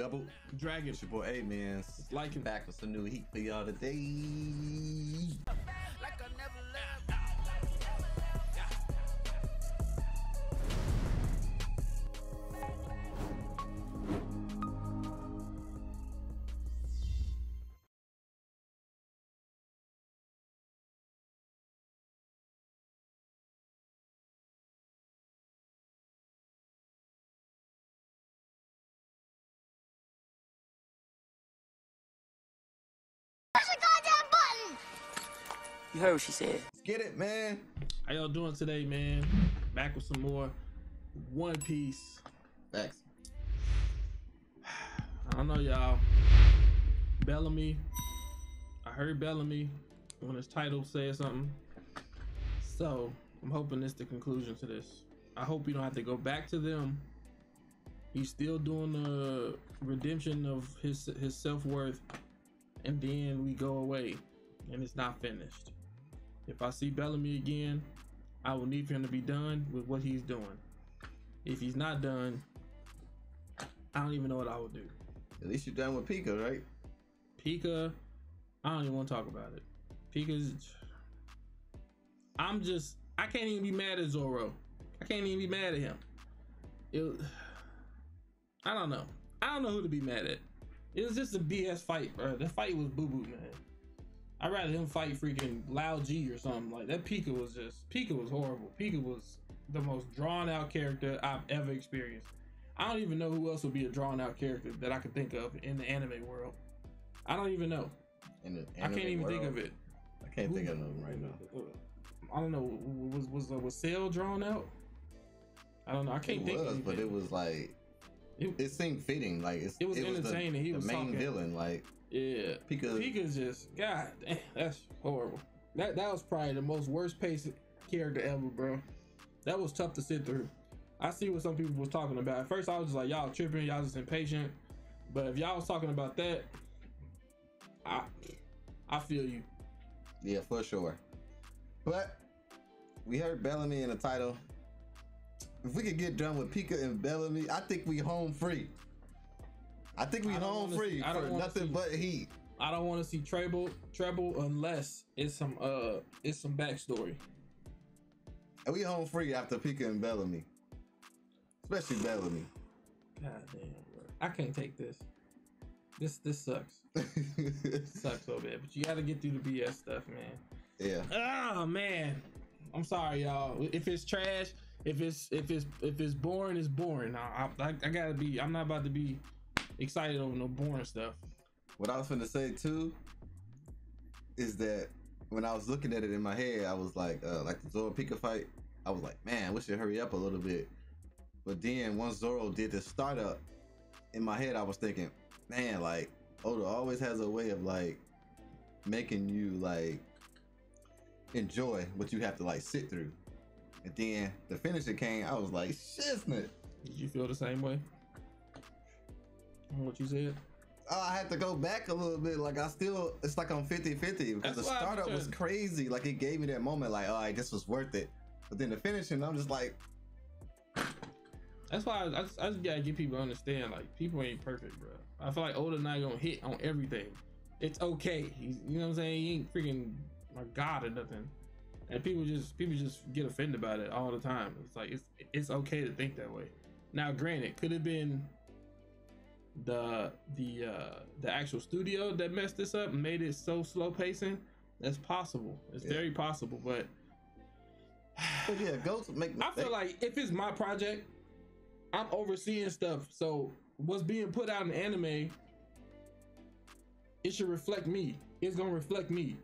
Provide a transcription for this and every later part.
Double Dragon. It's your boy Amenz. Like him. Back with some new heat for y'all today. The goddamn button! You heard what she said. Let's get it, man. How y'all doing today, man? Back with some more One Piece. Thanks. I don't know, y'all. Bellamy. I heard Bellamy when his title said something. So I'm hoping this the conclusion to this. I hope you don't have to go back to them. He's still doing the redemption of his his self worth, and then we go away, and it's not finished. If I see Bellamy again, I will need for him to be done with what he's doing. If he's not done, I don't even know what I would do. At least you're done with Pika, right? Pika, I don't even want to talk about it. Pika's. I'm just. I can't even be mad at Zoro. I can't even be mad at him. It. I don't know. I don't know who to be mad at. It was just a BS fight, bro. That fight was boo boo, man. I'd rather him fight freaking Lao G or something like that. Pika was just. Pika was horrible. Pika was the most drawn out character I've ever experienced. I don't even know who else would be a drawn out character that I could think of in the anime world. I don't even know. In the I can't even think of it. I can't think of them right now. I don't know. Was was was Cell drawn out? I don't know. I can't It think. was, but it was like It- it seemed fitting. Like It was the, entertaining. He the was main talking. villain. Like yeah. Pika. Pika's just God. Damn, that's horrible. That that was probably the most worst paced character ever, bro. That was tough to sit through. I see what some people was talking about. At first, I was just like, y'all tripping, y'all just impatient. But if y'all was talking about that, I I feel you. Yeah, for sure. But we heard Bellamy in the title. If we could get done with Pika and Bellamy, I think we home free. I think we I home free see- I don't for nothing see- but heat. I don't want to see Trebol Trebol unless it's some uh it's some backstory. And we home free after Pika and Bellamy. Especially Bellamy. God damn, bro. I can't take this. This this sucks. sucks so bad. But you got to get through the BS stuff, man. yeah. Oh man, I'm sorry, y'all. If it's trash, if it's if it's if it's boring, it's boring. I, I, I gotta be. I'm not about to be excited over no boring stuff. What I was gonna say too is that when I was looking at it in my head, I was like, uh, like the Zoro Pika fight, I was like, man, we should hurry up a little bit. But then once Zoro did the startup, in my head I was thinking, man, like Oda always has a way of like making you like enjoy what you have to like sit through. And then the finisher came, I was like, shiznit. Did you feel the same way? What you said? Oh, I had to go back a little bit. Like I still, it's like I'm 50 50 because That's the startup was crazy. Like it gave me that moment, like, all right, this was worth it. But then the finishing, I'm just like, That's why I, I, just, I just gotta get people to understand. Like people ain't perfect, bro. I feel like Oda not gonna hit on everything. It's okay. He's, you know what I'm saying? He ain't freaking a god or nothing. And people just people just get offended about it all the time. It's like it's it's okay to think that way. Now, granted, could have been the the uh the actual studio that messed this up and made it so slow pacing. That's possible. It's Yeah. very possible, but but yeah, Ghost make I feel like if it's my project, I'm overseeing stuff. So what's being put out in anime, it should reflect me. It's gonna reflect me.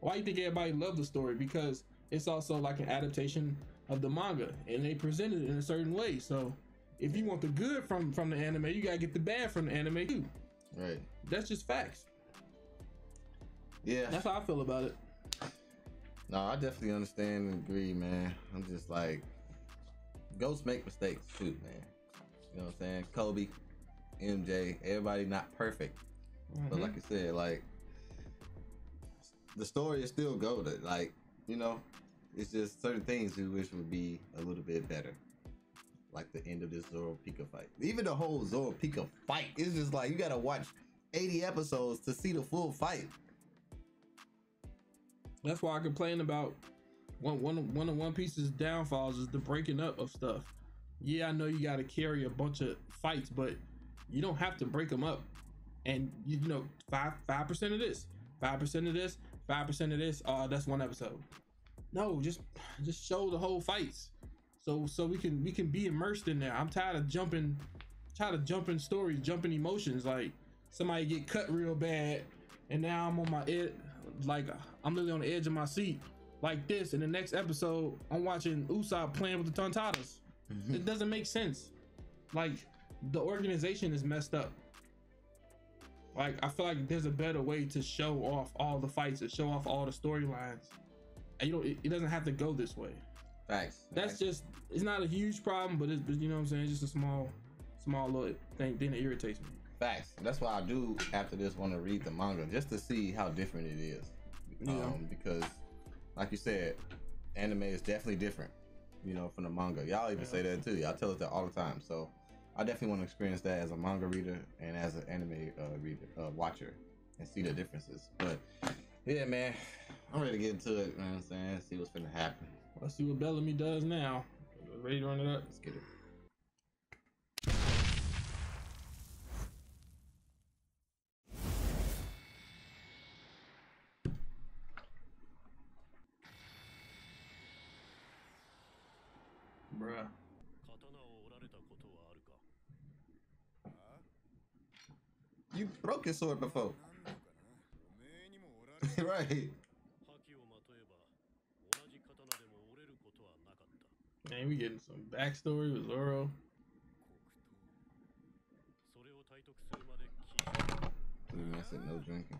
Why you think everybody love the story? Because it's also like an adaptation of the manga, and they present it in a certain way. So if you want the good from from the anime, you gotta get the bad from the anime too. right. That's just facts. Yeah. That's how I feel about it. No, I definitely understand and agree, man. I'm just like, Ghosts make mistakes too, man. You know what I'm saying? Kobe, MJ, everybody not perfect. But Mhm. like I said, like the story is still golden. Like, you know, it's just certain things we wish would be a little bit better. like the end of this Zoro Pika fight. Even the whole Zoro Pika fight is just like you gotta watch 80 episodes to see the full fight. That's why I complain about one one one of One Piece's downfalls is the breaking up of stuff. Yeah, I know you got to carry a bunch of fights, but you don't have to break them up. And you, you know, five five percent of this, five percent of this, five percent of this. Uh, that's one episode. No, just just show the whole fights, so so we can we can be immersed in there. I'm tired of jumping, tired of jumping stories, jumping emotions. Like somebody get cut real bad, and now I'm on my it like I'm literally on the edge of my seat, like this. In the next episode, I'm watching Usopp playing with the Tontattas. It doesn't make sense. Like the organization is messed up. Like I feel like there's a better way to show off all the fights and show off all the storylines. And you know, it, it doesn't have to go this way. Facts. That's just it's not a huge problem, but it's but you know what I'm saying. It's just a small, small little thing thing that irritates me. Facts. That's why I do after this want to read the manga just to see how different it is. Yeah. Um, because, like you said, anime is definitely different. You know, from the manga. Y'all even say that too. Y'all tell us that all the time. So, I definitely want to experience that as a manga reader and as an anime uh, reader, uh, watcher, and see the differences. But yeah, man, I'm ready to get into it. You know what I'm saying? See what's gonna happen. Let's see what Bellamy does now. Ready to run it up? Let's get it. Broken sword before. right. And we getting some backstory with Zoro. I said no drinking.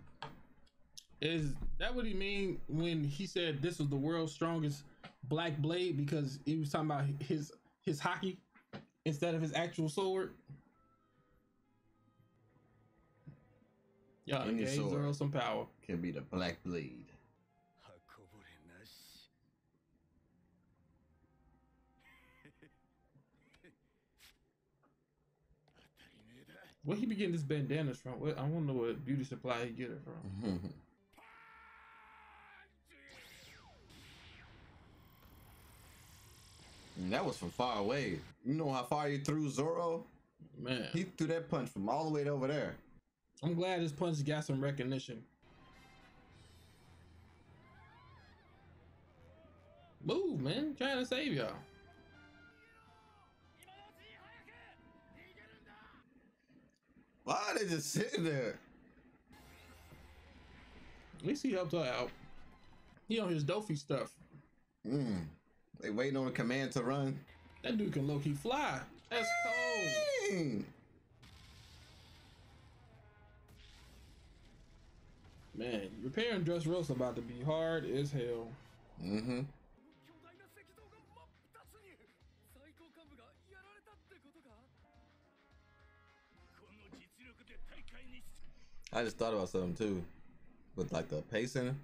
Is that what he mean when he said this was the world's strongest black blade because he was talking about his his Haki instead of his actual sword? Yeah, Any gains sword some power. Can be the Black Blade. Where he be getting this bandanas from? What, I want to know what beauty supply he get it from. that was from far away. You know how far he threw Zoro? Man. He threw that punch from all the way over there. I'm glad this punch got some recognition. Move, man. Trying to save y'all. Why are they just sitting there? At least he helped her out. He on his Doffy stuff. Mm. They waiting on a command to run. That dude can low key fly. That's cold. Man, repairing Dressrosa about to be hard as hell. Mm-hmm. I just thought about something too, with like the pacing.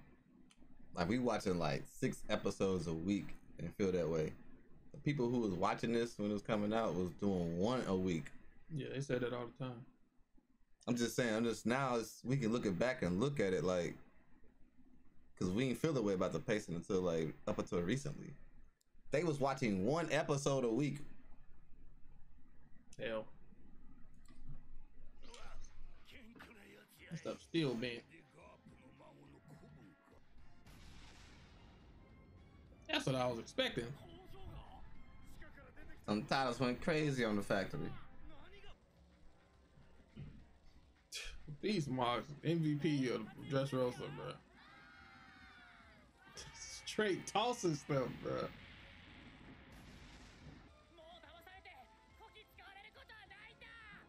Like we watching like six episodes a week and feel that way. The people who was watching this when it was coming out was doing one a week. Yeah, they said that all the time. I'm just saying. I'm just now. we can look it back and look at it like, cause we didn't feel the way about the pacing until like up until recently. They was watching one episode a week. Hell. That stuff still bent. That's what I was expecting. Some titles went crazy on the factory. These marks, MVP of Dressrosa, bro. Straight tossing stuff, bro.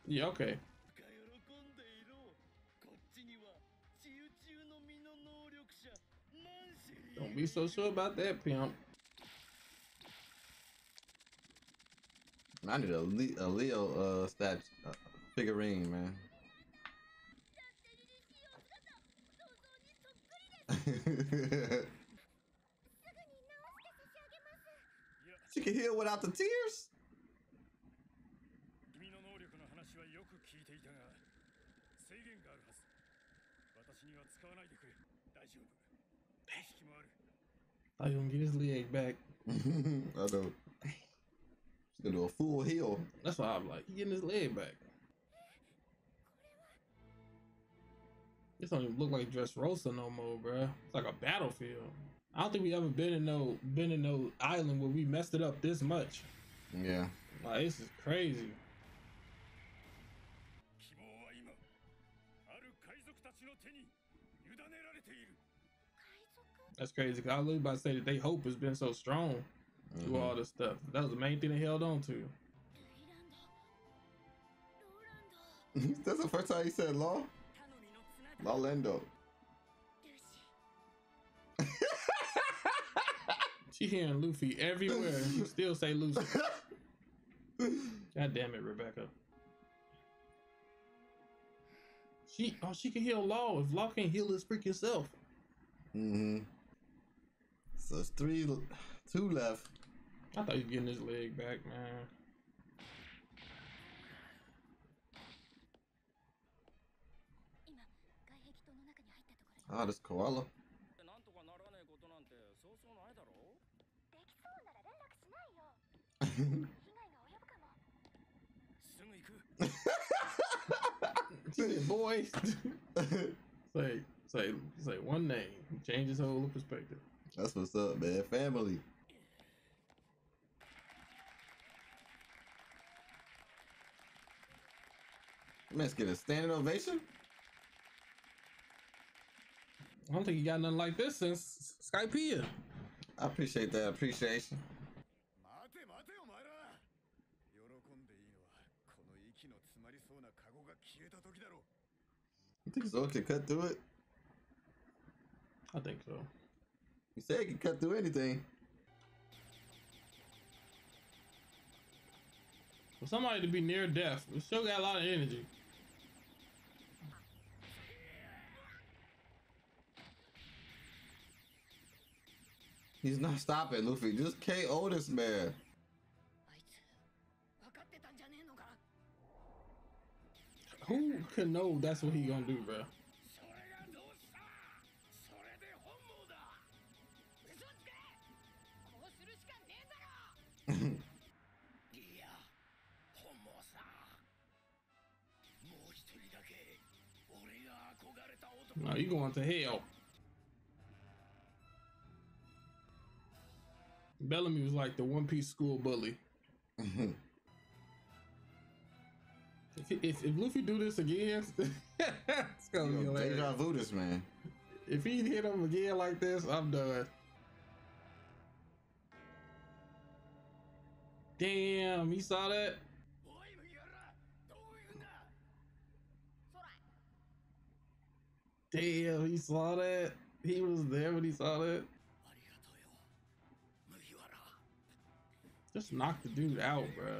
Yeah, okay. Don't be so sure about that, pimp. I need a, Le a Leo uh, statue uh, figurine, man. she can heal without the tears? 君の能力の話はよく聞いていたが制限があるはず私には使わないでくれ大丈夫意識もある I don't get his leg back. I don't. She's gonna do a full heal. That's why I'm like, he getting his leg back. This don't even look like Dressrosa no more, bro. It's like a battlefield. I don't think we ever been in no been in no island where we messed it up this much. Yeah. Like this is crazy. That's crazy. Cause I was about to say that they hope has been so strong mm -hmm. through mm-hmm. all this stuff. That was the main thing they held on to. That's the first time he said law. Lalendo. she hearing Luffy everywhere. Still say Lucy. God damn it, Rebecca. She oh she can heal Law if Law can heal his freaking self. Mm-hmm. So it's three two left. I thought you were getting his leg back, man. く She said, boy. say, say, say one name. Change his whole perspective. That's what's up, man. Family. Man's get a standing ovation. I don't think you got nothing like this since Skypiea. I appreciate that appreciation. You think Zoro can cut through it? I think so. You said he can cut through anything. For somebody to be near death, we still got a lot of energy. He's not stopping, Luffy. Just KO this man. Who could know that's what he gonna do, bro? Now you going to hell. Bellamy was like the One Piece school bully. Mm-hmm. if, if, if, Luffy do this again, it's gonna you be. Deja vu this man. If he hit him again like this, I'm done. Damn, he saw that. Damn, he saw that. He was there when he saw that. Just knock the dude out, bro.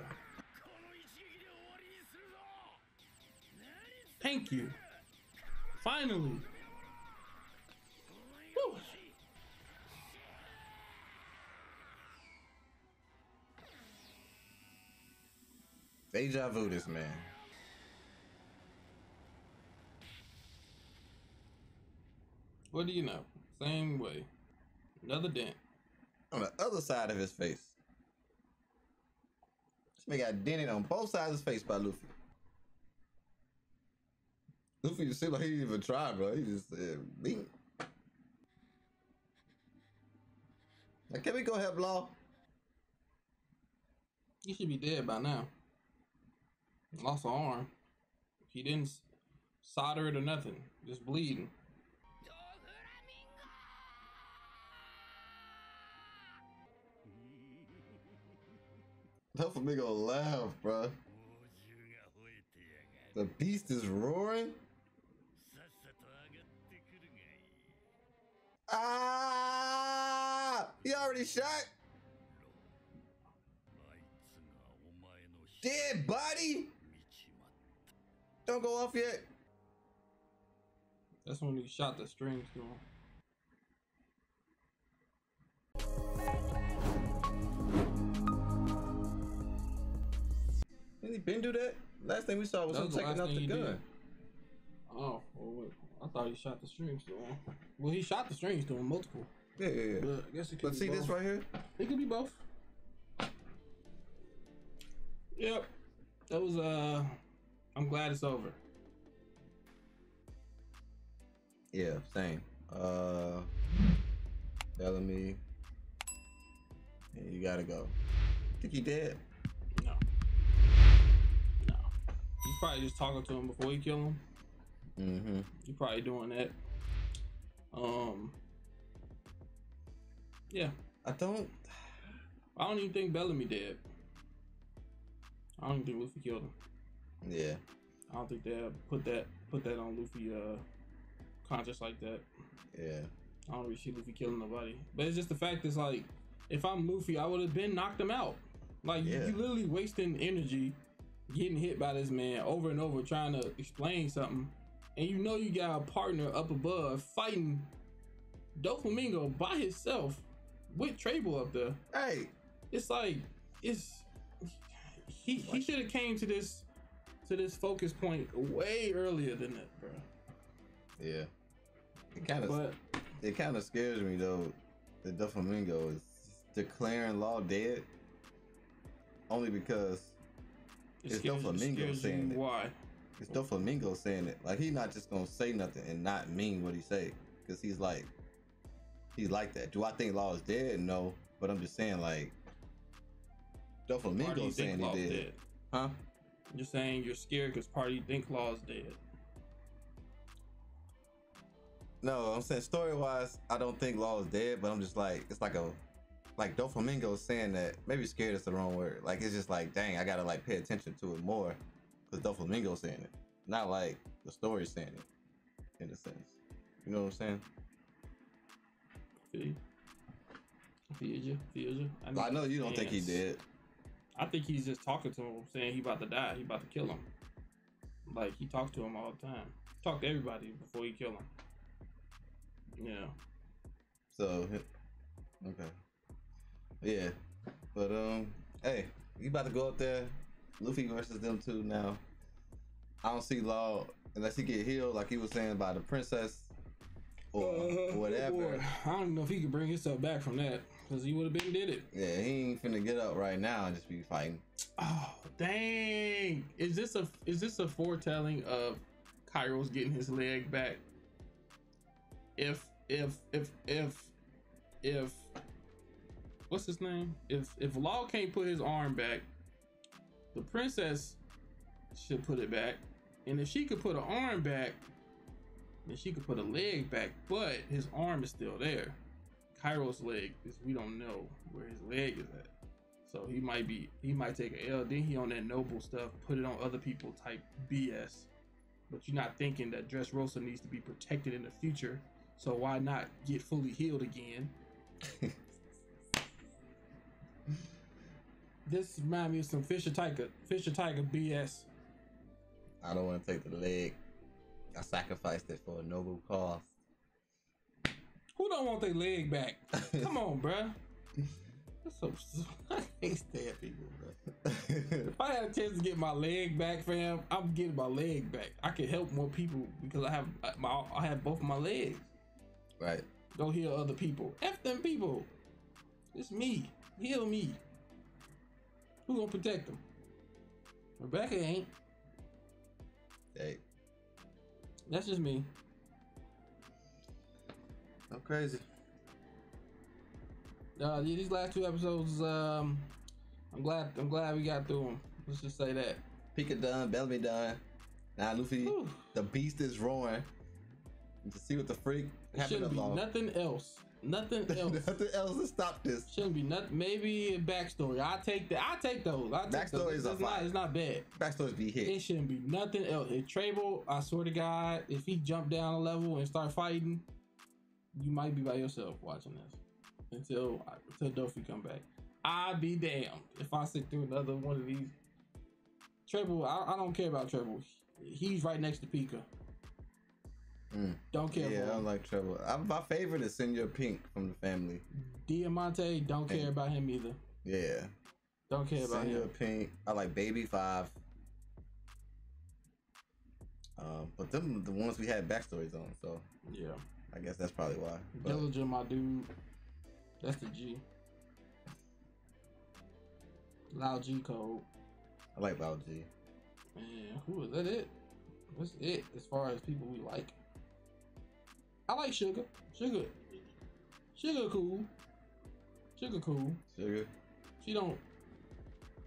Thank you. Finally. Whew. Deja vu this man. What do you know? Same way. Another dent. On the other side of his face. Man got dented on both sides of his face by Luffy. Luffy just seemed like he didn't even try, bro. He just said, "Bing." Like, can we go help Law? He should be dead by now. Lost an arm. He didn't solder it or nothing. Just bleeding. Enough of me gonna laugh, bro. The beast is roaring? Ah! He already shot? Dead body? Don't go off yet. That's when he shot the strings through. Didn't he been do that? Last thing we saw was That him was taking out the gun. did. Oh, well. I thought he shot the strings him. Well, he shot the strings to him multiple. Yeah, yeah, yeah. But I guess it could But see this right here? It could be both. Yep. That was uh I'm glad it's over. Yeah, same. Uh, Bellamy. You gotta go. I Think he dead? Probably just talking to him before he kill him. Mm-hmm. He's probably doing that. Um Yeah. I don't. I don't even think Bellamy did. I don't even think Luffy killed him. Yeah. I don't think they put that put that on Luffy uh conscious like that. Yeah. I don't really see Luffy killing nobody. But it's just the fact is like, if I'm Luffy, I would have been knocked him out. Like you- Yeah. you literally wasting energy getting hit by this man over and over trying to explain something. And you know you got a partner up above fighting Doflamingo by himself with Trebol up there. Hey. It's like it's he he should have came to this to this focus point way earlier than that, bro. Yeah. It kind of But it kind of scares me though. that Doflamingo is declaring Law dead only because it It's scares- it Doflamingo saying it. why. it's Doflamingo saying it. Like he's not just gonna say nothing and not mean what he say because he's like he's like that. Do I think Law is dead? No, but I'm just saying like Doflamingo saying he did. dead? Huh? You're saying you're scared because party think Law's dead. No, I'm saying story wise, I don't think Law is dead, but I'm just like it's like a like Doflamingo saying that maybe scared is the wrong word. Like it's just like dang, I gotta like pay attention to it more because Doflamingo saying it, not like the story saying it, in a sense. You know what I'm saying? Feel you? Feel you? Feel you? Well, I know you don't think he did. I think he's just talking to him, saying he about to die. He about to kill him. Like he talks to him all the time. Talk to everybody before he kill him. Yeah. So, okay, yeah, but um, hey, you about to go up there, Luffy versus them two now. I don't see Law unless he get healed, like he was saying by the princess or whatever. Boy, I don't know if he could bring himself back from that because he would have been did it. Yeah, he ain't finna get up right now and just be fighting. Oh dang! Is this a is this a foretelling of Kyros getting his leg back? If if if if if what's his name? If if Law can't put his arm back, the princess should put it back, and if she could put her arm back, then she could put a leg back. But his arm is still there. Kyros' leg is we don't know where his leg is at. So he might be he might take a L. Then he on that noble stuff, put it on other people type BS. But you're not thinking that Dressrosa needs to be protected in the future. So why not get fully healed again? this remind me of some Fisher Tiger Fisher Tiger BS. I don't want to take the leg. I sacrificed it for a noble cause. Who don't want their leg back? Come on, bruh. That's so I can't stand people, bro. If I had a chance to get my leg back, fam, I'm getting my leg back. I can help more people because I have uh, my I have both my legs. right. Go heal other people. F them people. It's me. Heal me. Who gonna protect them? Rebecca ain't. Hey, That's just me. I'm crazy. Uh, yeah, these last two episodes, um, I'm glad. I'm glad we got through them. Let's just say that. Pika done, Bellamy done. Now Luffy, Whew. the beast is roaring. To see what the freak happened shouldn't be along. nothing else. Nothing else. Nothing else to stop this. Shouldn't be nothing. Maybe a backstory. I take that. I take those. I take Backstories those. are It's not. It's not bad. Backstories be It shouldn't be nothing else. If Trebol, I swear to God, if he jumped down a level and start fighting, you might be by yourself watching this until until Doffy come back. I'd be damned if I sit through another one of these. Trebol, I, I don't care about Trebol. He's right next to Pika. Mm. Don't care Yeah, I don't like trouble. I, my favorite is Senor Pink from the family. Diamante, don't care about him either. Yeah. Don't care about Senor him. Pink. I like Baby Five. Um, but them the ones we had backstories on, so Yeah. I guess that's probably why. But Diligent, my dude. That's the G. Loud G code. I like Lao G. Man, who is that? It. That's it as far as people we like. I like sugar. Sugar. Sugar cool. Sugar cool. Sugar. She don't.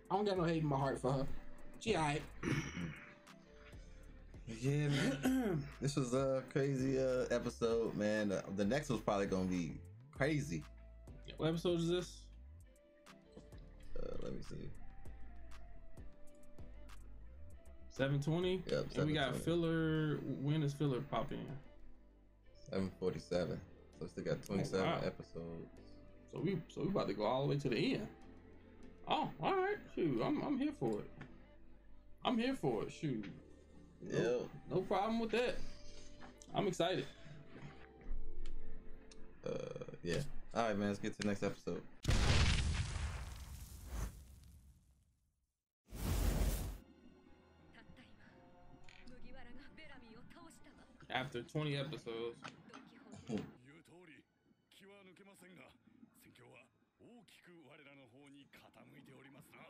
I don't got no hate in my heart for her. She alright. yeah, man. this was a crazy uh, episode, man. Uh, the next one's probably gonna be crazy. What episode is this? Uh, let me see. 720? Yep, 720. And we got filler. When is filler popping? 747. So we still got 27 oh, wow. episodes. So we so we about to go all the way to the end. Oh, all right. Shoot, I'm I'm here for it. I'm here for it. Shoot. Yeah. No, no problem with that. I'm excited. Uh, yeah. All right, man. Let's get to the next episode. After 20 episodes, ドン・キホーテ言う通り気は抜けませんが戦況は大きく我らの方に傾いておりますな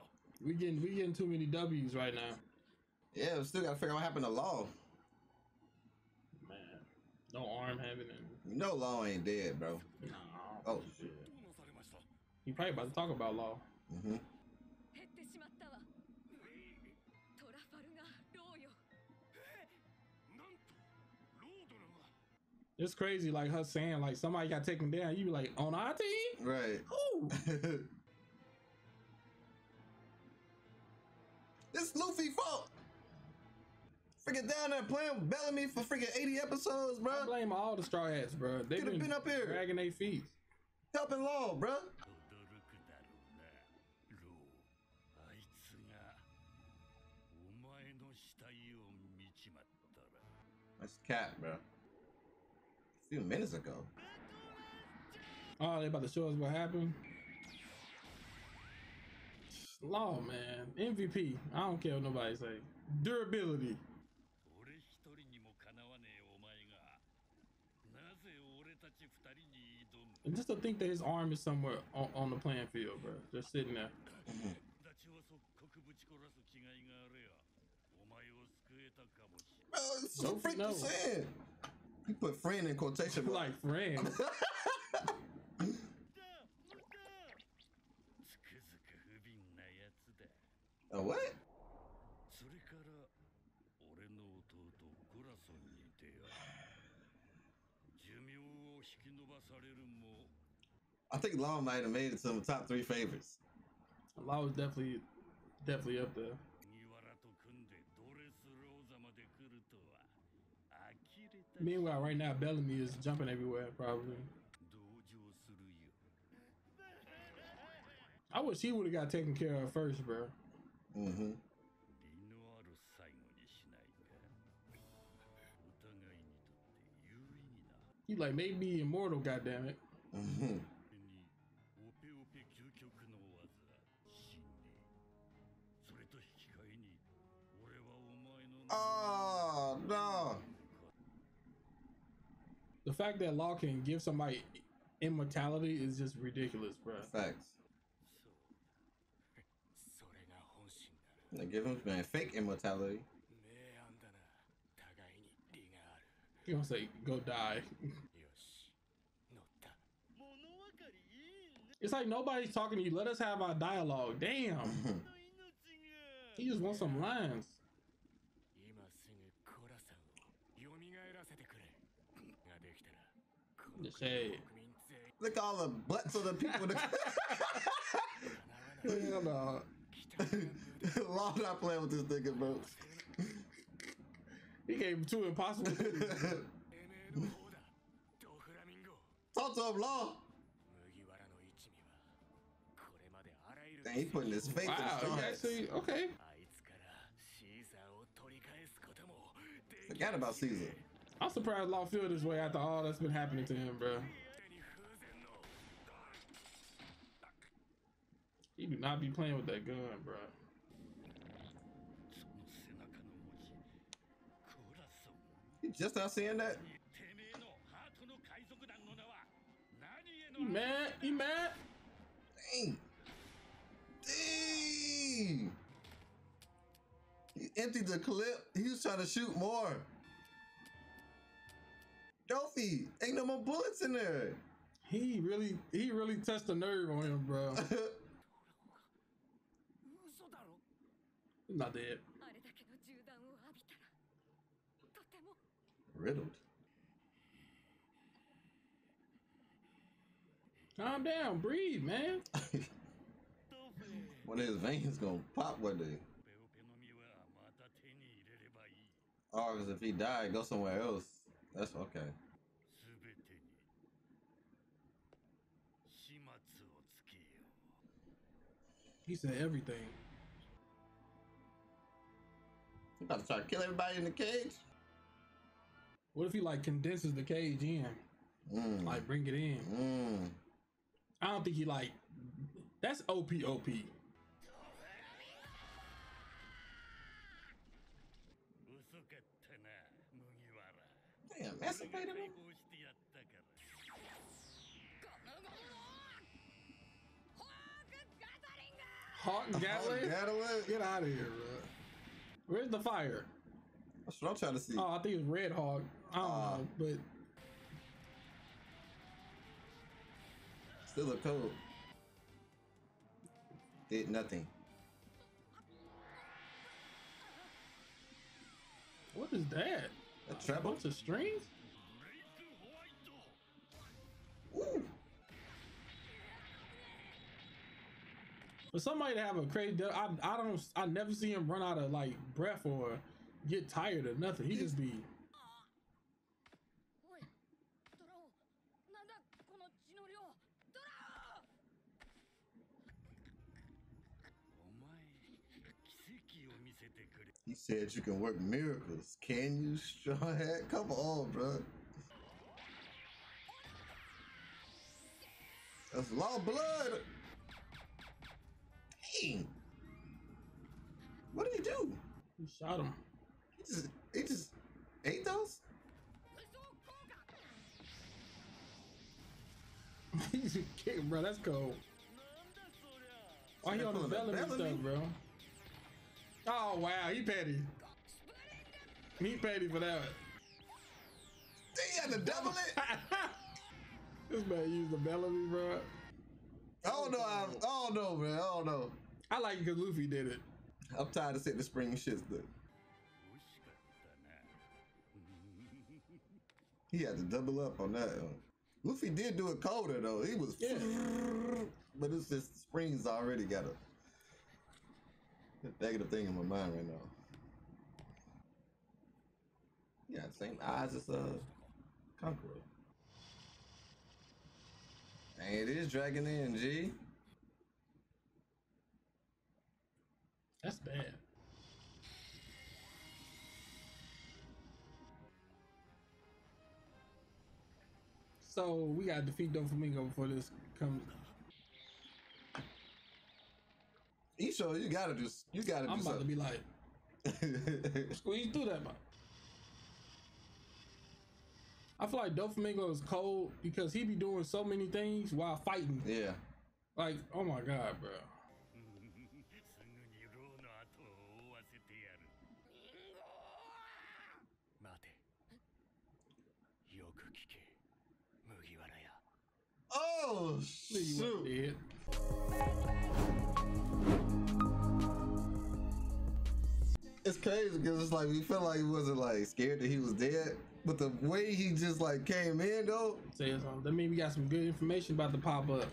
we getting we getting too many W's right now. Yeah, we still gotta figure out what happened to Law. Man, no arm having it. You know Law ain't dead, bro. No. Oh. shit. どうなされました He probably about to talk about law. hmm It's crazy, like her saying, like somebody got taken down. You be like, on our team, right? Ooh. This Luffy fault. Freaking down there playing Bellamy for freaking 80 episodes, bro. I blame all the straw hats, bro. They could have been up here dragging their feet, helping law, bro. That's cat, bro A few minutes ago. Oh, they about to show us what happened. Law, man. MVP. I don't care what nobody say. Durability. 俺一人にもかなわねえお前がなぜ俺たち二人に挑む And just to think that his arm is somewhere on, on the playing field, bro. Just sitting there. ダチを即刻ぶち殺す気概があれやお前を救えたかもしれ Bro, this is Nope, what Freak no. was saying. He put friend in quotation marks. like friends. つくづく不憫なやつだ A what? それから俺の弟ゴラソンに出会う寿命を引き延ばされるも I think Law might have made it to the top three favorites. Law was definitely, definitely up there. Meanwhile, right now Bellamy is jumping everywhere, probably. I wish he would have got taken care of first, bro. Mm-hmm. You like made me immortal, goddamn it. Mm-hmm. the fact that law can give somebody immortality is just ridiculous, bro. Facts. They give him man fake immortality. He gonna say go die. it's like nobody's talking to you. Let us have our dialogue. Damn. he just wants some lines. The shade. Look all the butts of the people. In the Hell no. Law not playing with this nigga, bro. He came to impossible. Talk to him, long. Dang, he putting his faith wow, in the you okay. Forgot about Caesar. I'm surprised Law feel this way after all that's been happening to him, bro. He do not be playing with that gun, bro. He just not seeing that? You mad? You mad? Dang. Dang. He emptied the clip. He was trying to shoot more. Delphi, ain't no more bullets in there. He really, he really touched a nerve on him, bro. Not dead. Riddled. Calm down, breathe, man. One of his veins gonna pop one day. Oh, because if he died, go somewhere else. That's okay. He said everything. You about to try to kill everybody in the cage? What if he like condenses the cage in? Mm. Like bring it in. Mm. I don't think he like that's OP OP. emancipated him? Hawk Gatling? Gatling? Get out of here, bro. Where's the fire? That's what I'm trying to see. Oh, I think it's Red Hawk. I don't uh, know, but. Still a code. Did nothing. What is that? A Trebol? to strings? But somebody to have a crazy, I, I don't, I never see him run out of like breath or get tired or nothing. He just be He said you can work miracles. Can you, straw hat? Come on, bro. That's law blood. Hey, what did he do? He shot him. He just, he just ate those. He's a kidding, bro. That's cool. Why he on the Bellamy stuff, bro? Oh, wow. He petty. He petty for that. He had to double it. this man used the Bellamy, bro. I don't know. I, I don't know, man. I don't know. I like it because Luffy did it. I'm tired of sitting the spring shits, though. He had to double up on that. Luffy did do it colder though. He was, yeah. but it's just springs already got a negative thing in my mind right now. Yeah, same eyes as uh Conqueror. And it is dragging in, G. That's bad. So we gotta defeat Don Doflamingo before this comes. You you gotta just you gotta I'm do about to be like, squeeze through that. man. I feel like Doflamingo is cold because he be doing so many things while fighting. yeah. Like, oh my god, bro. すぐ It's crazy because it's like we felt like he wasn't like scared that he was dead, but the way he just like came in though, Say something. That means we got some good information about to pop up.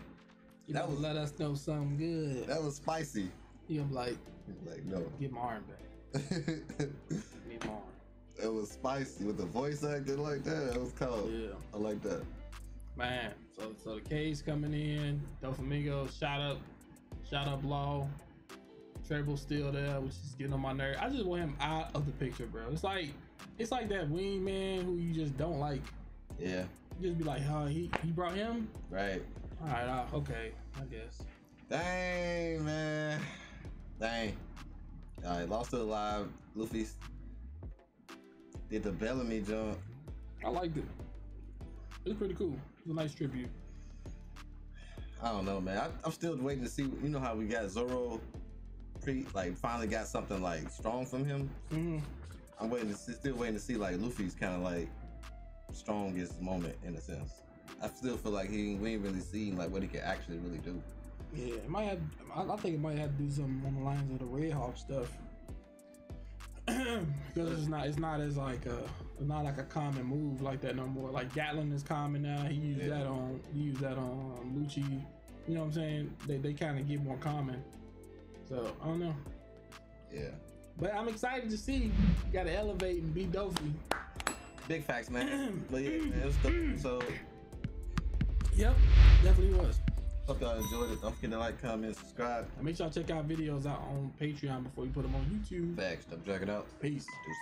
You That was- let us know something good. that was spicy. You gonna like, like, no. get my arm back. it Get my arm. was spicy with the voice acting like that. It was cold. Yeah. I like that. Man, so so the case coming in, Doflamingo shot up, shot up Law. Trebol's still there, which is getting on my nerve. I just want him out of the picture, bro. It's like it's like that wingman who you just don't like. Yeah. You just be like, huh, he he brought him. Right. All right, uh, okay, I guess. Dang man. Dang. All right, lost to alive. Luffy's Did the Bellamy jump. I liked it. It was pretty cool. It was a nice tribute. I don't know, man. I, I'm still waiting to see. You know how we got Zoro, like finally got something like strong from him. Mm-hmm. I'm waiting to see, still waiting to see like Luffy's kind of like strongest moment in a sense. I still feel like he we ain't really seen like what he can actually really do. Yeah, it might have. I, I think it might have to do something on the lines of the Red Hawk stuff. because it's not. It's not as like a. Not like a common move like that no more. Like Gatling is common now. He used Yeah. that on. He used that on um, Lucci. You know what I'm saying? They they kind of get more common. So I don't know. Yeah, But I'm excited to see. Got to elevate and beat Doffy. big facts, man. but yeah, man, it was dope. So Yep, definitely was. hope y'all enjoyed it. Don't forget to like, comment, subscribe. And make sure y'all check our videos out on Patreon before you put them on YouTube. Facts. Stop dragging out. Peace. Deuces.